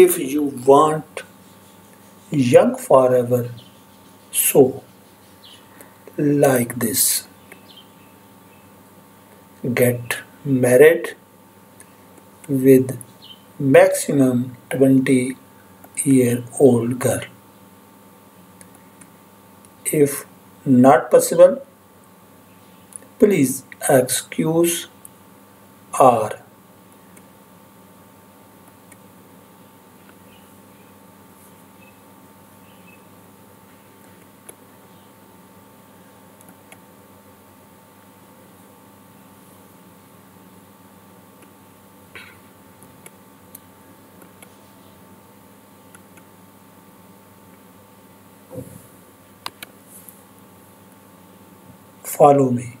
if you want young forever so like this. Get married with maximum 20 year old girl. If not possible please excuse or follow में।